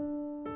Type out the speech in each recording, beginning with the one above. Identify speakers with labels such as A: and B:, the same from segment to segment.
A: thank you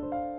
A: Thank you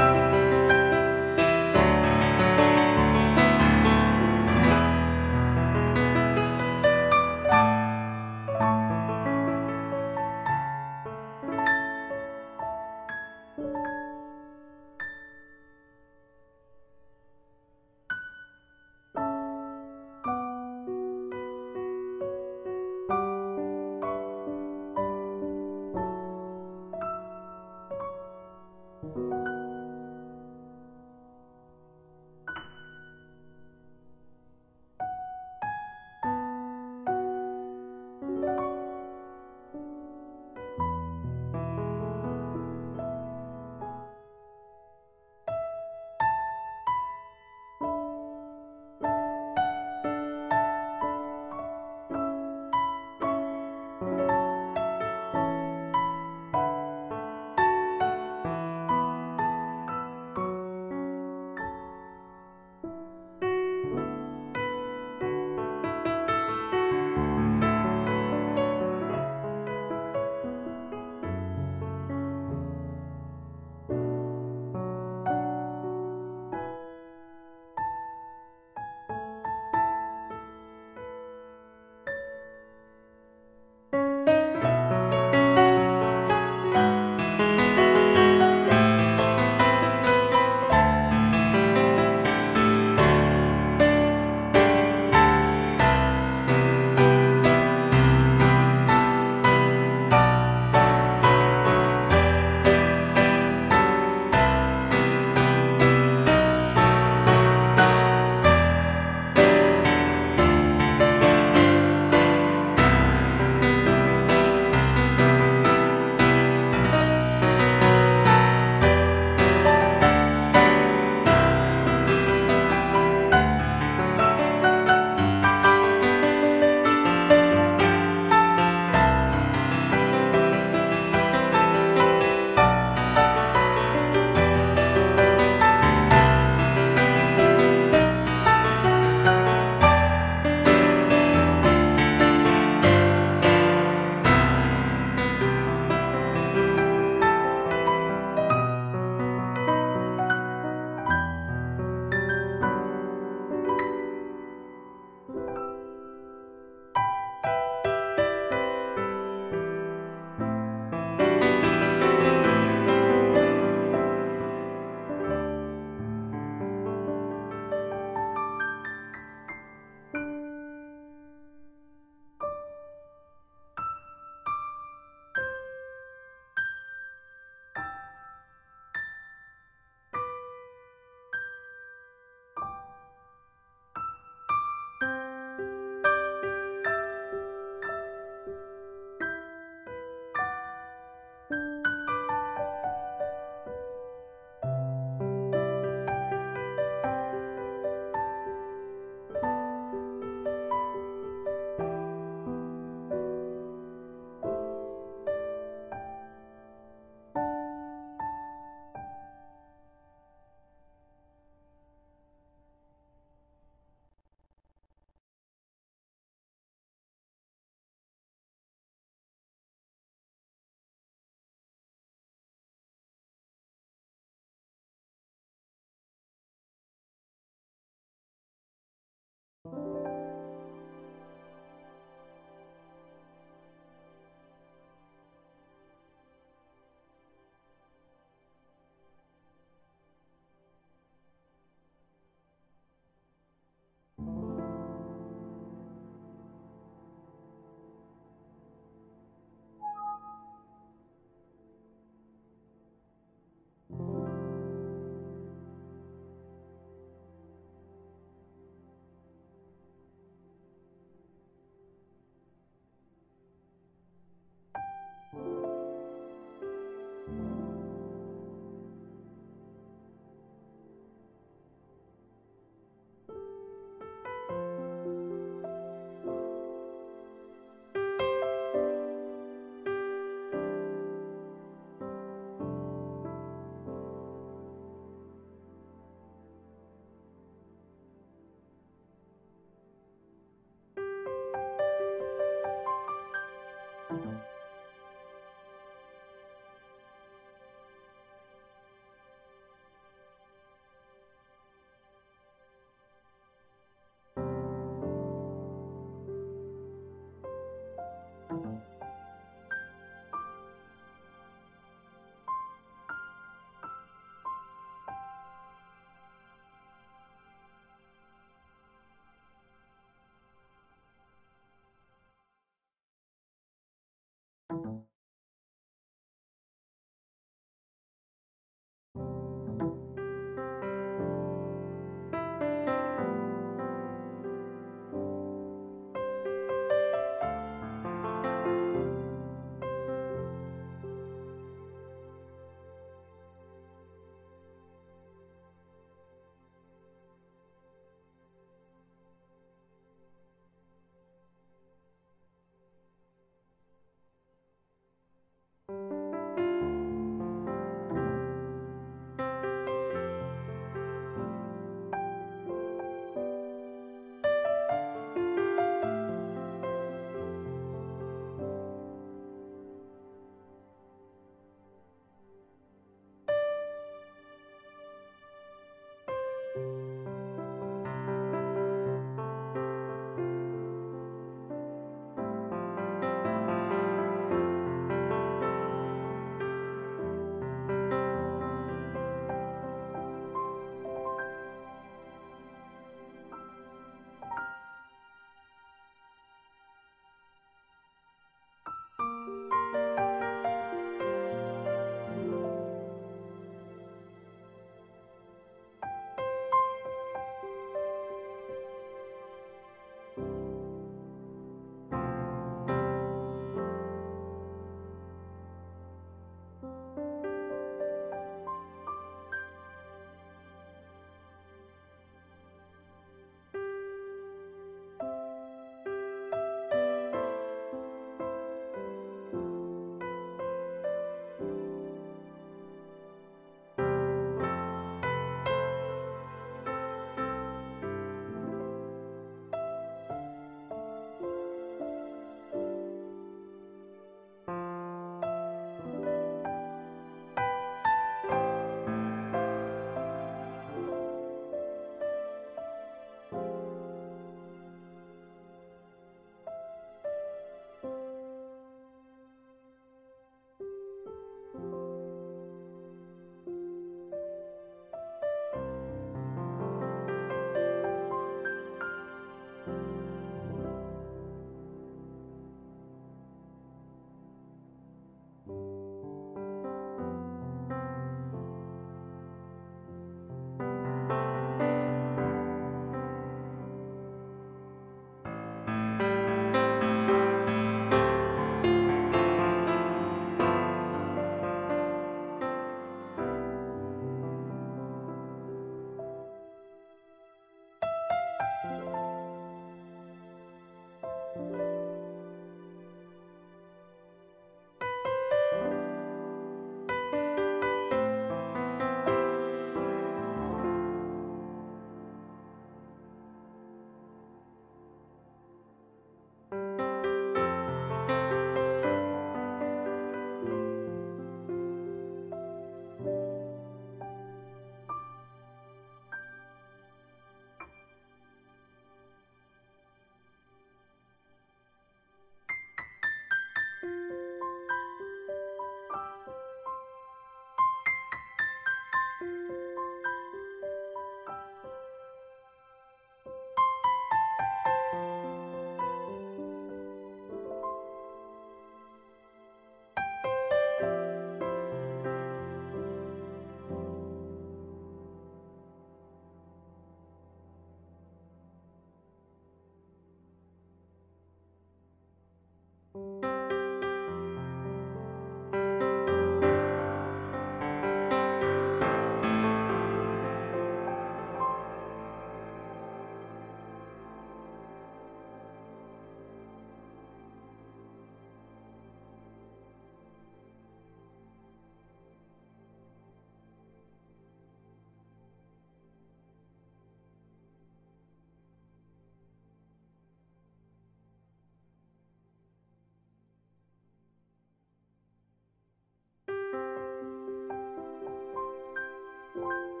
A: Thank you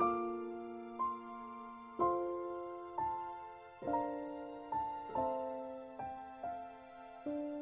A: thank you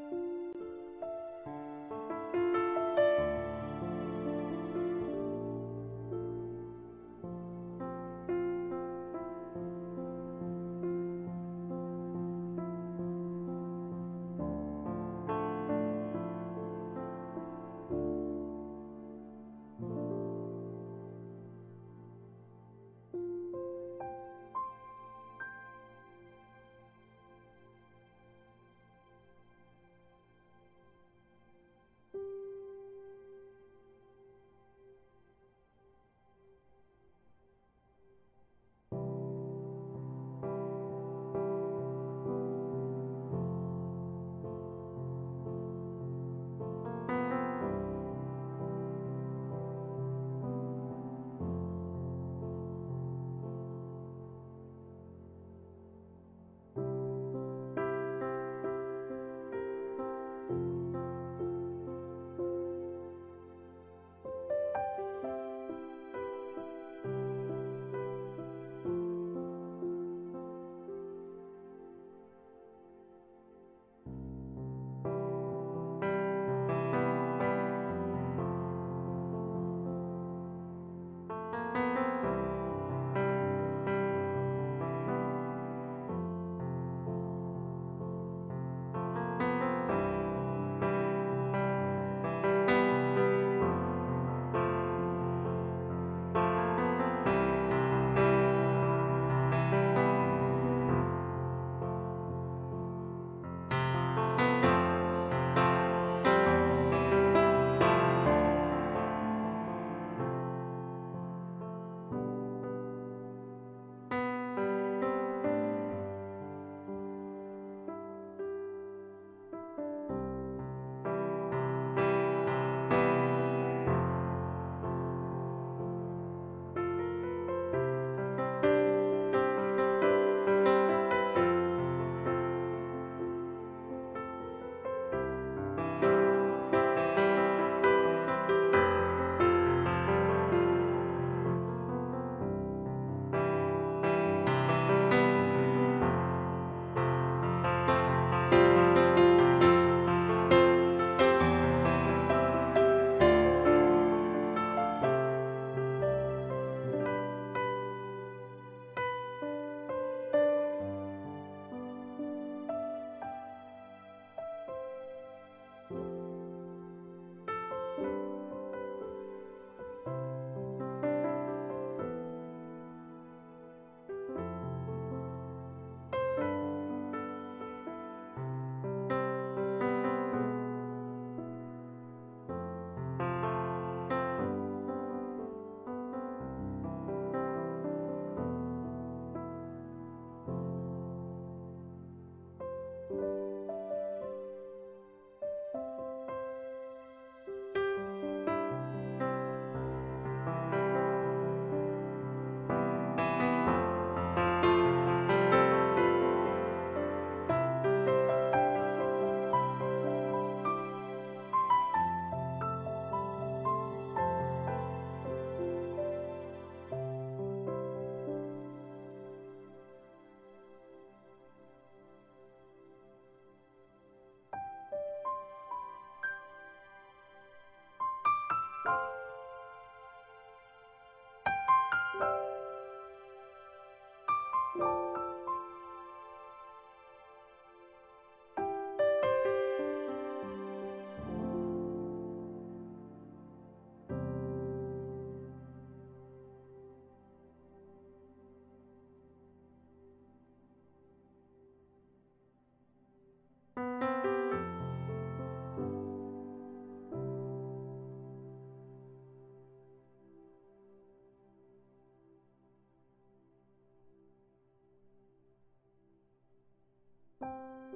A: Thank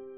A: you.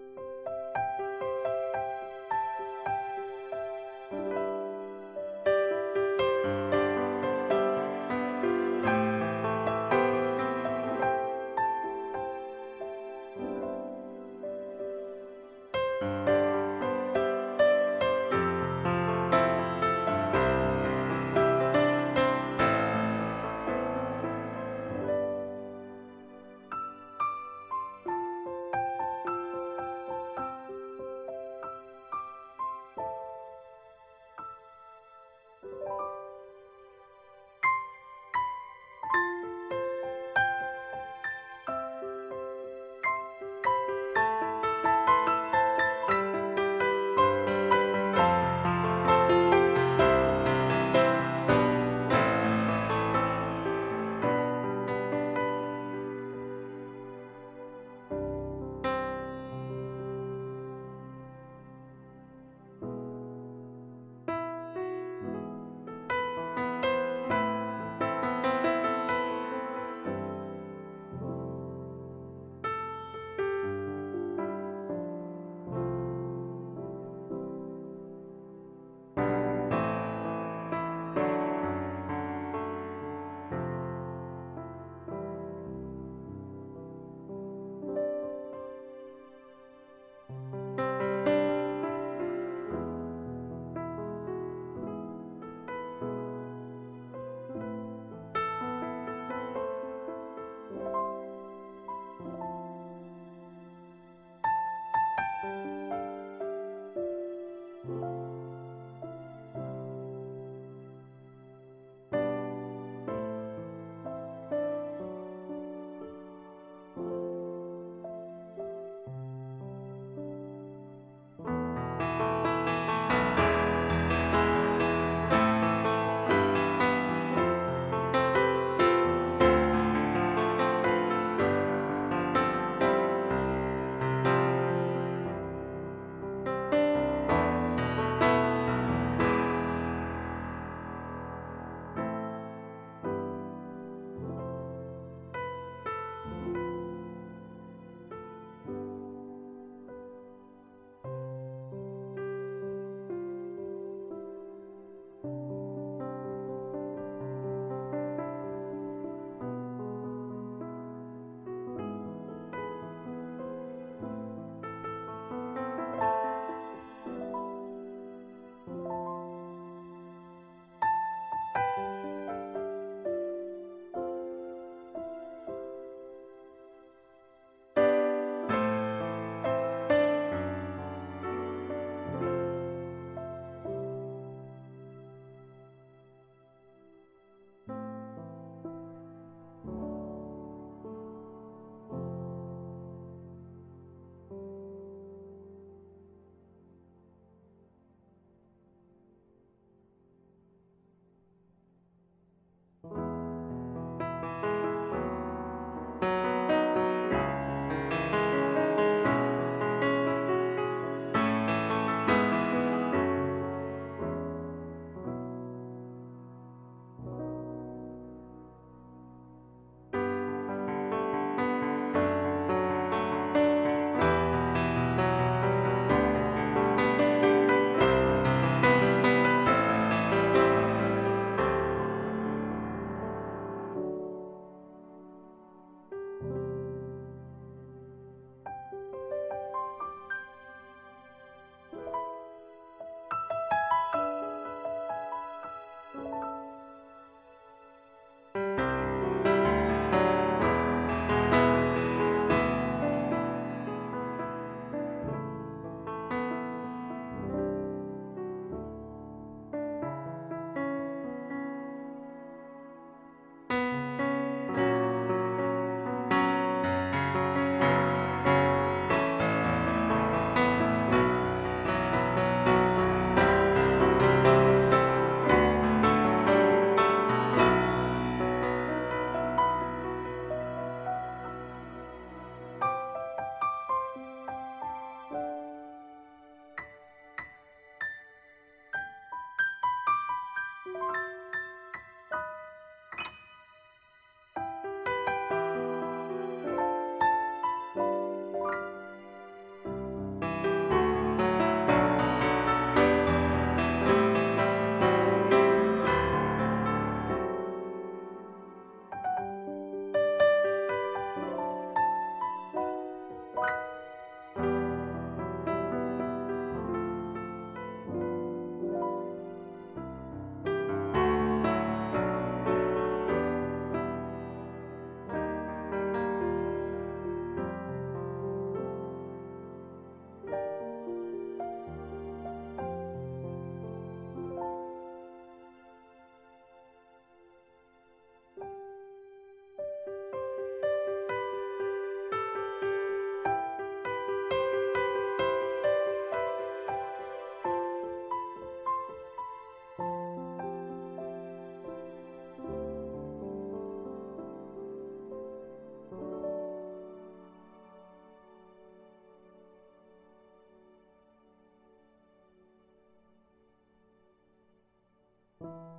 A: thank you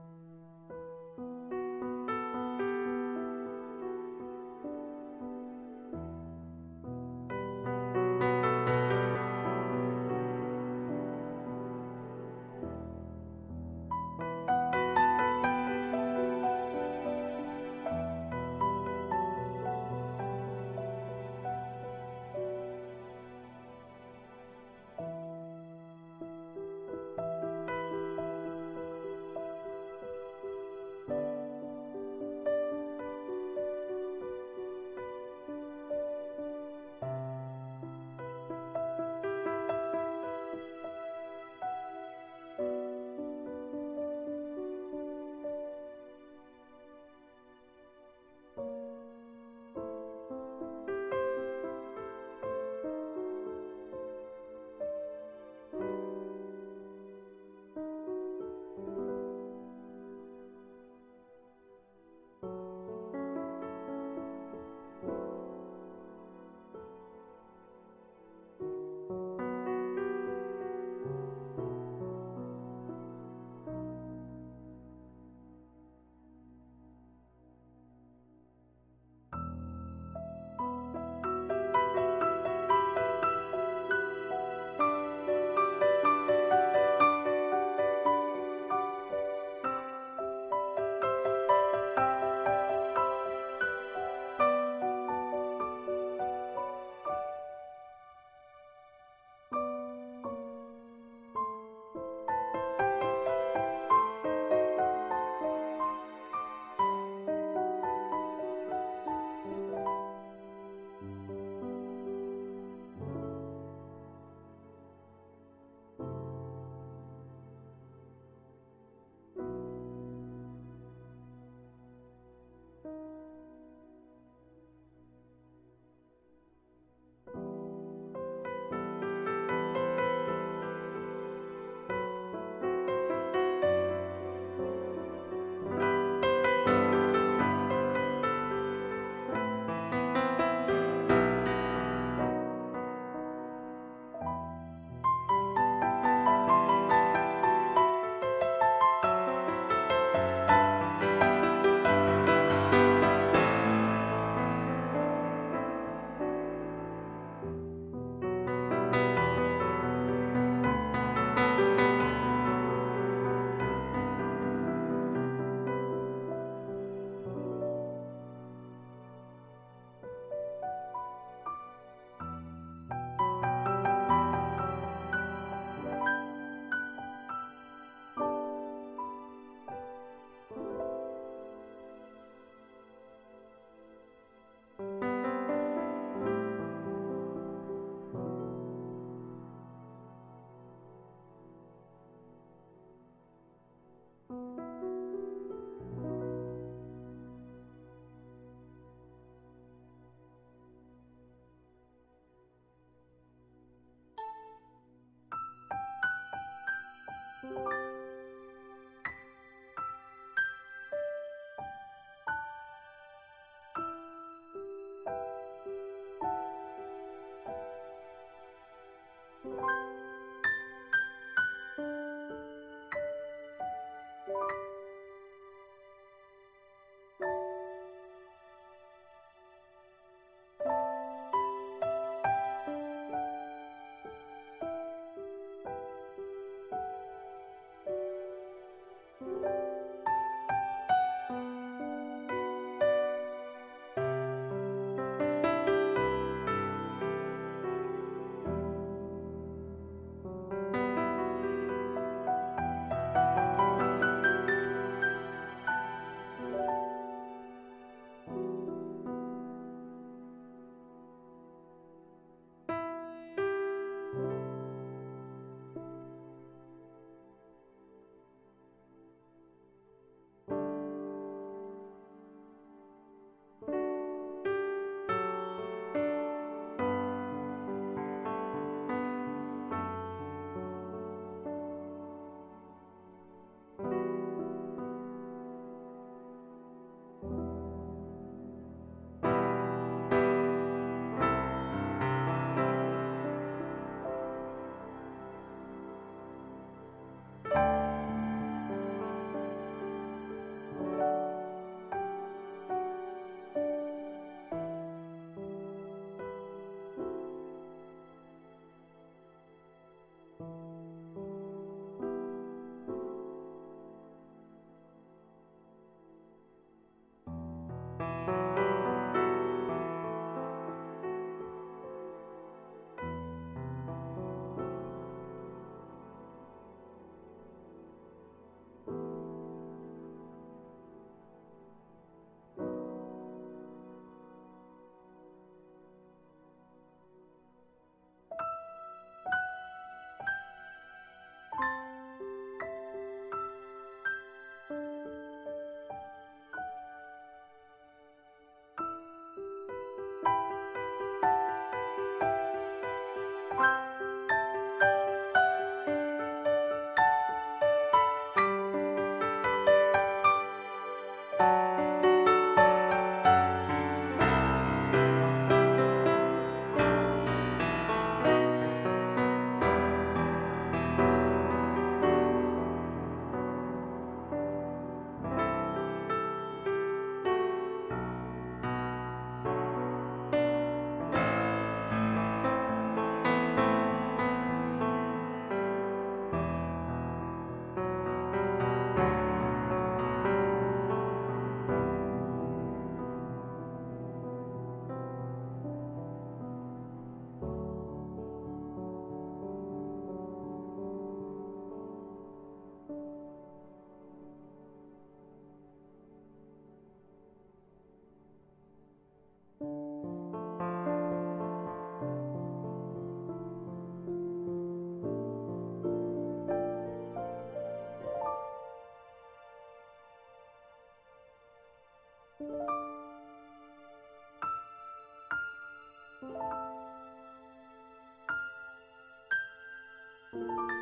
A: Música Thank you.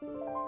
A: Thank you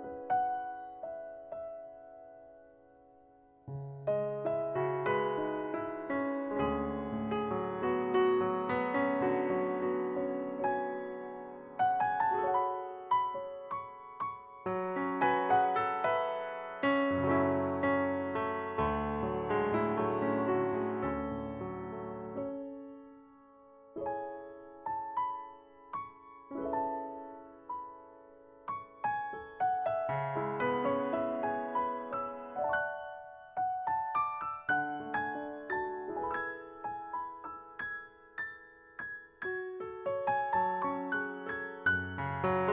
A: Thank you.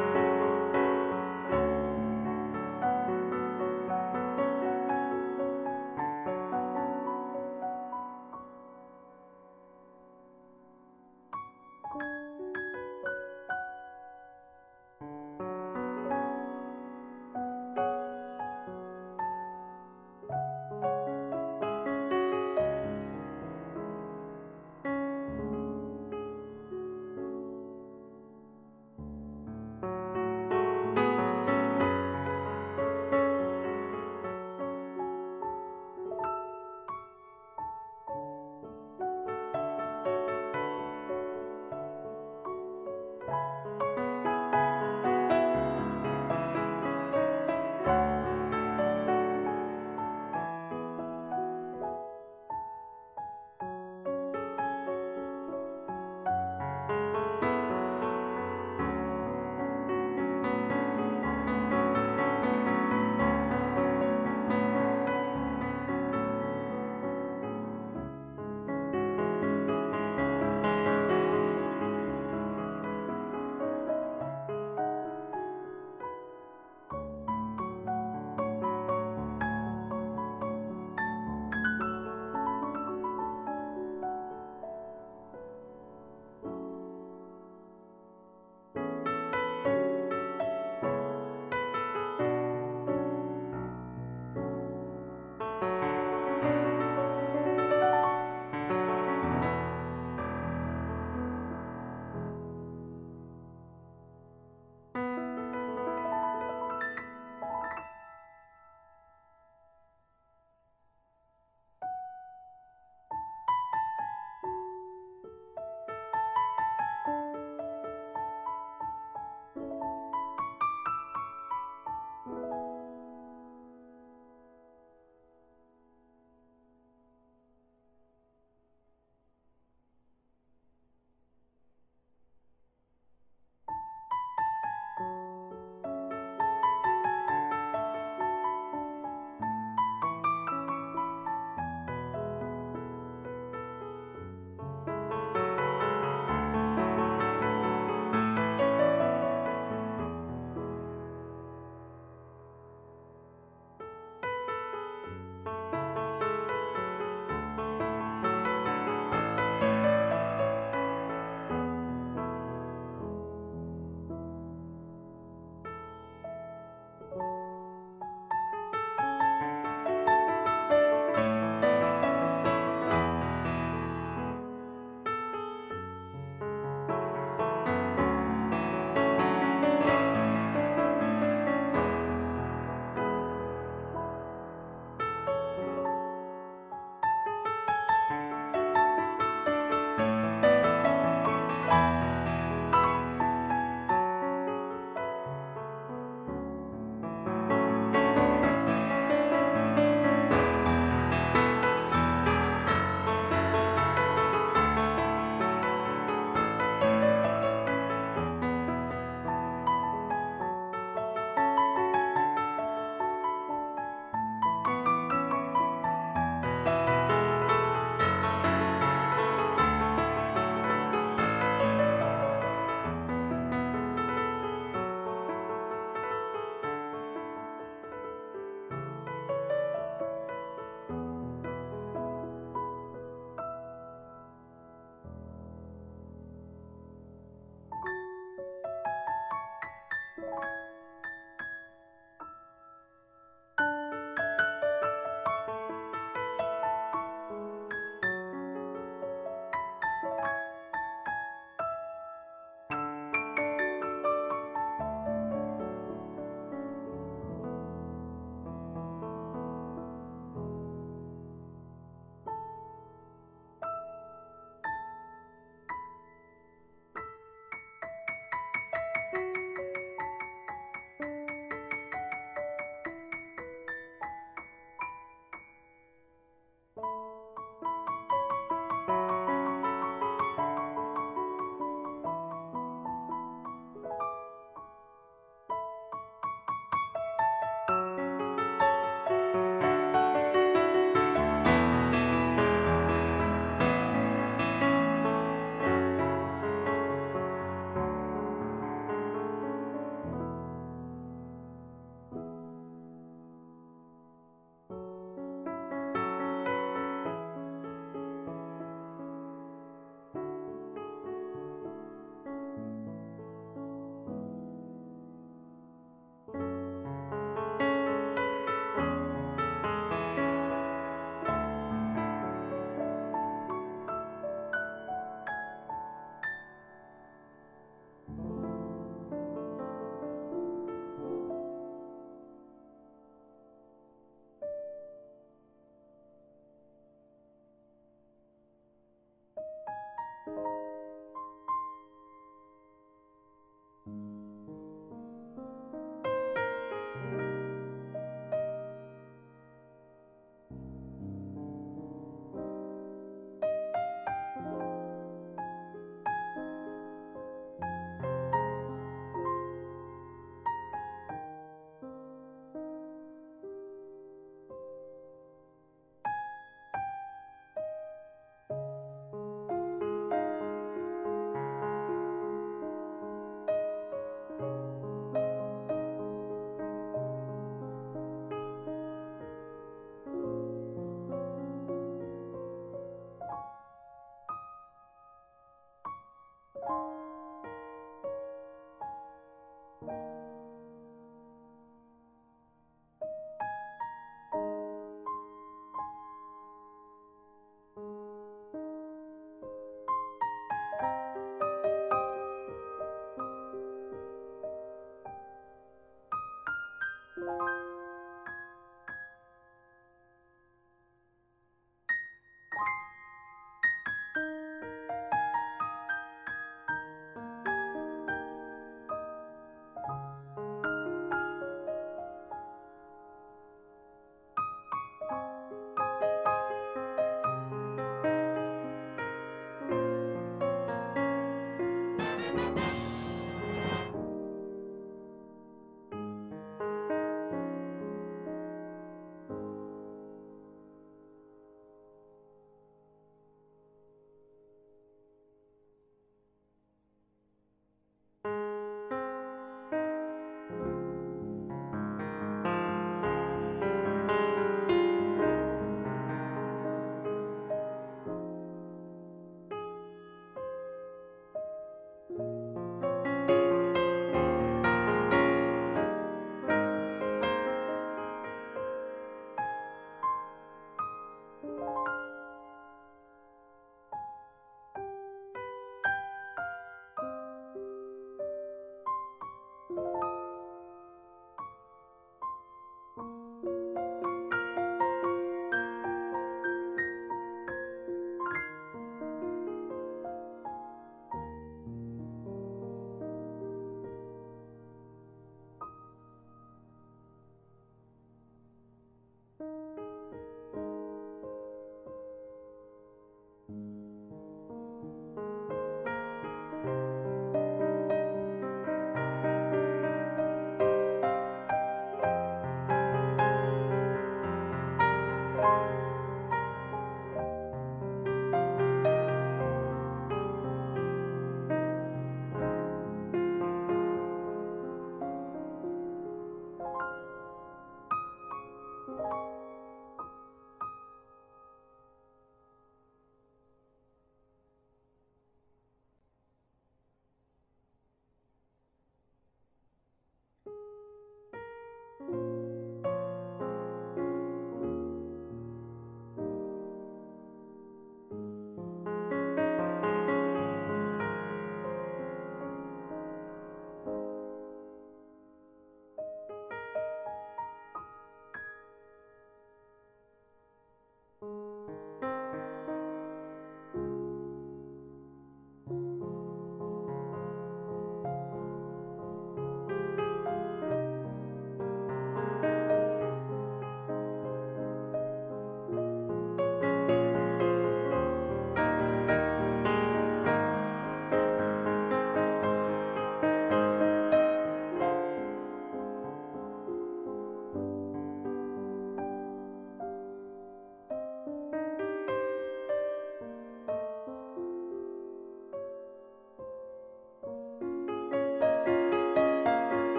A: you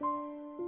A: thank you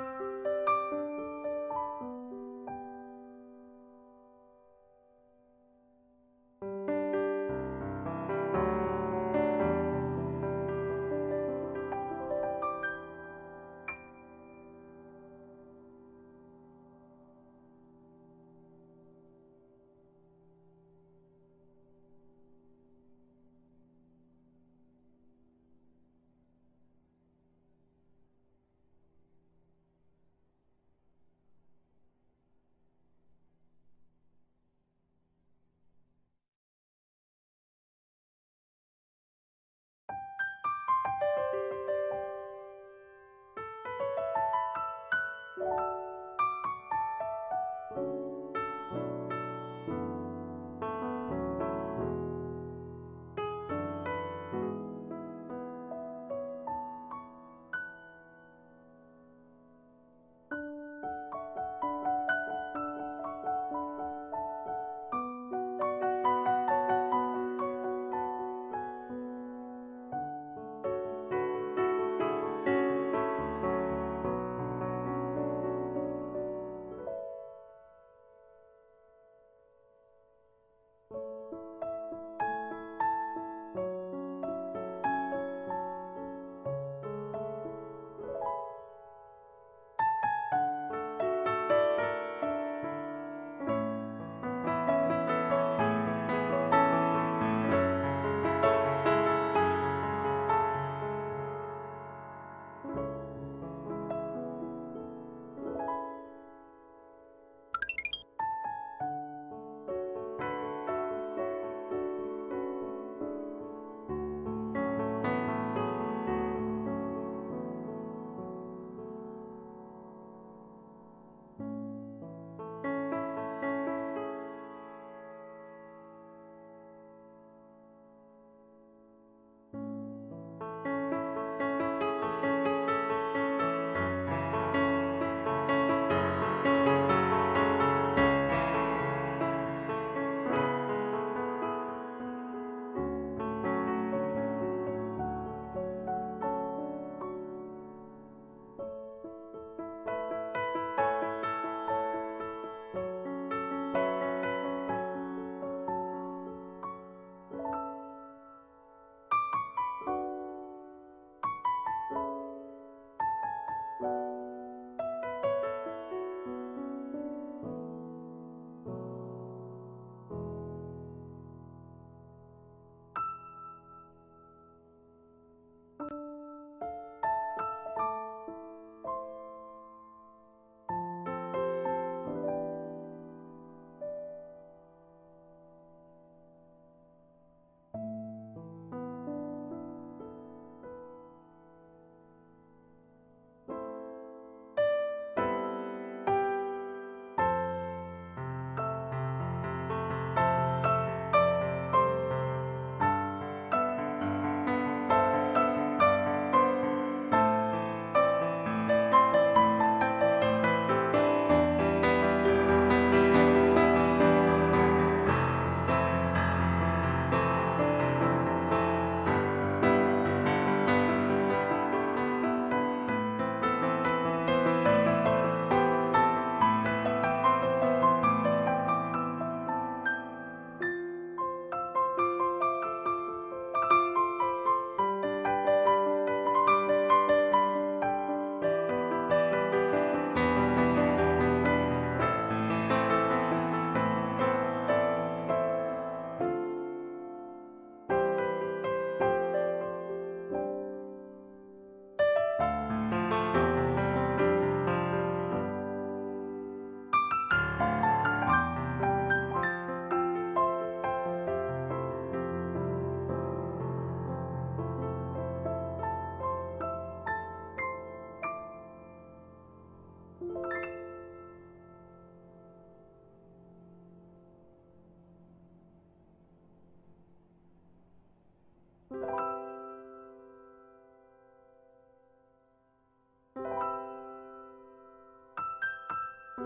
A: Thank you.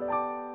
A: Música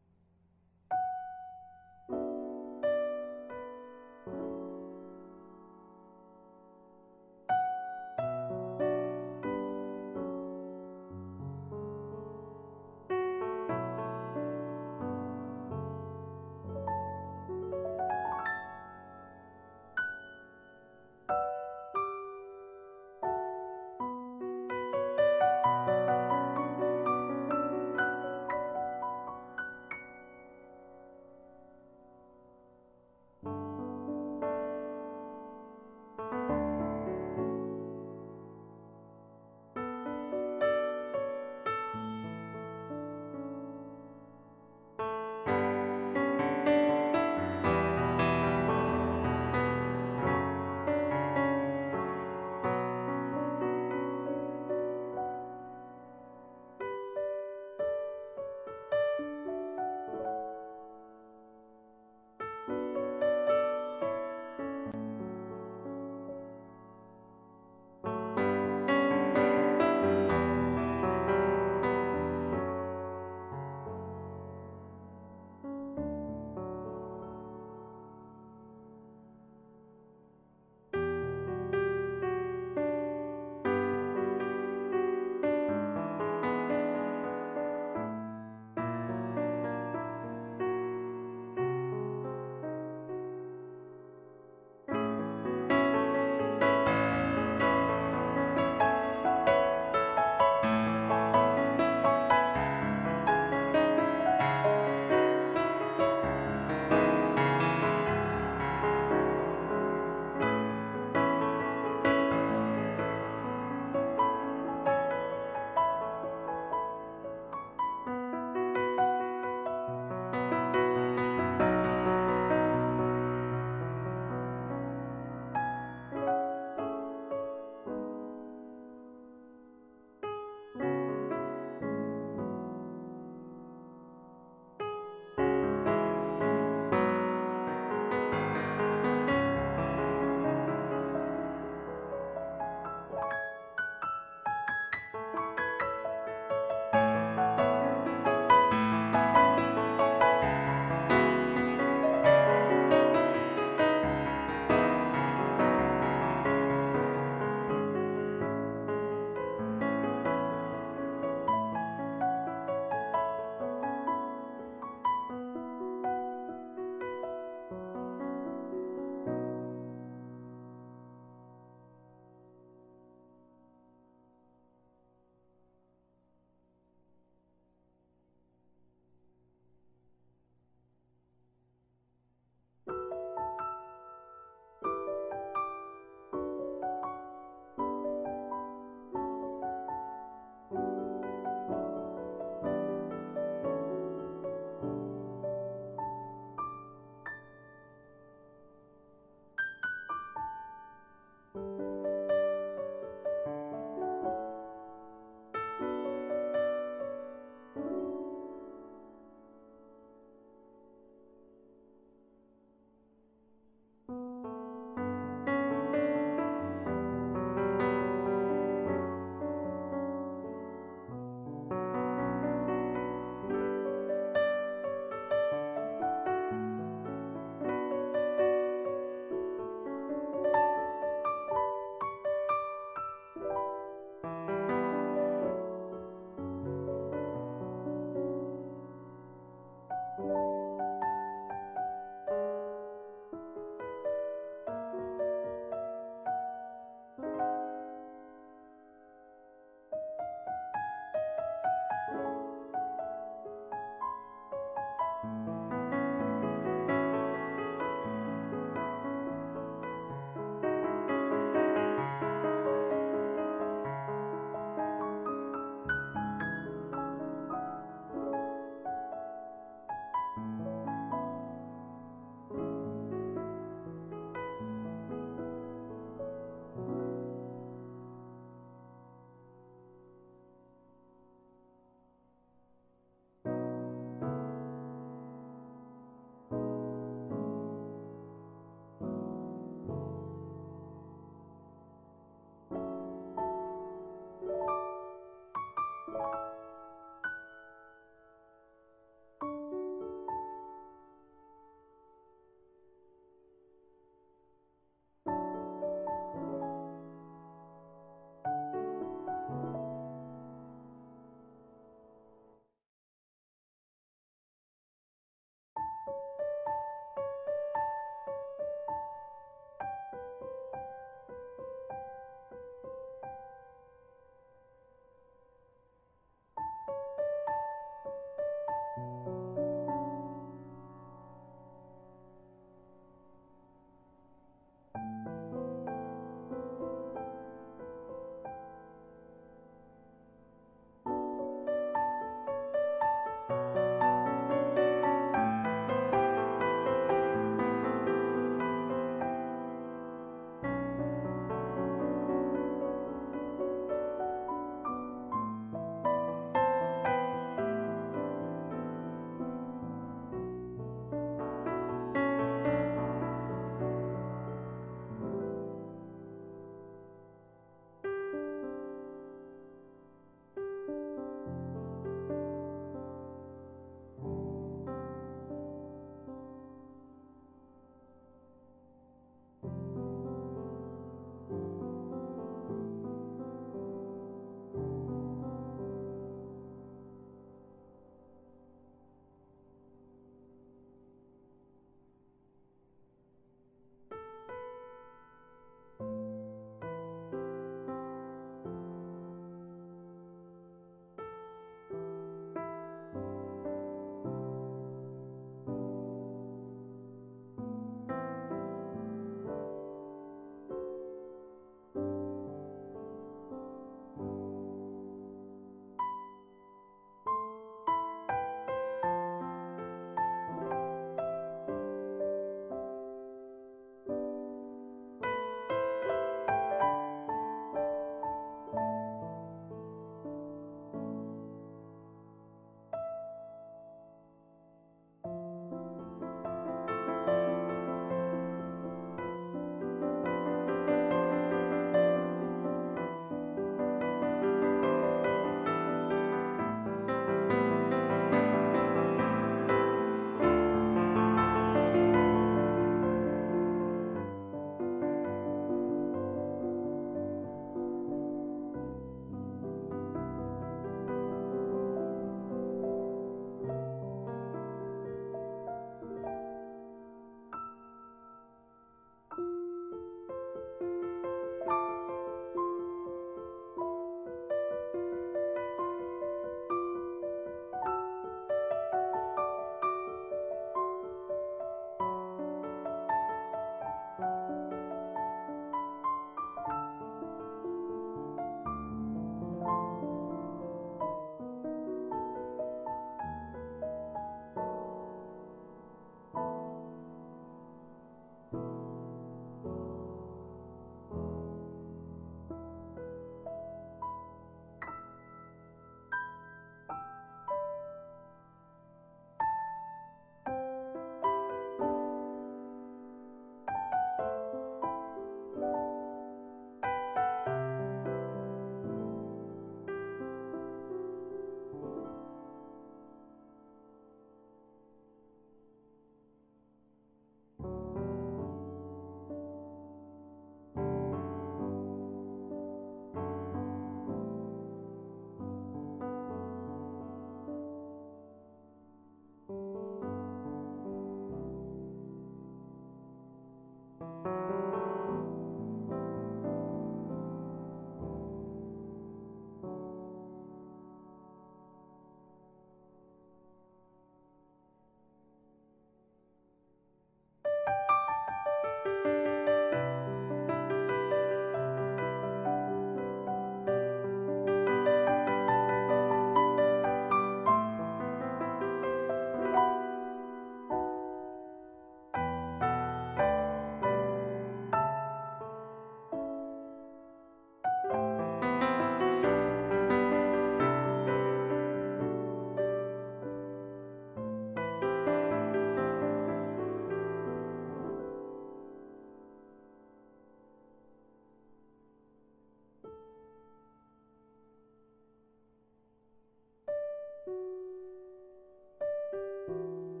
A: Thank you.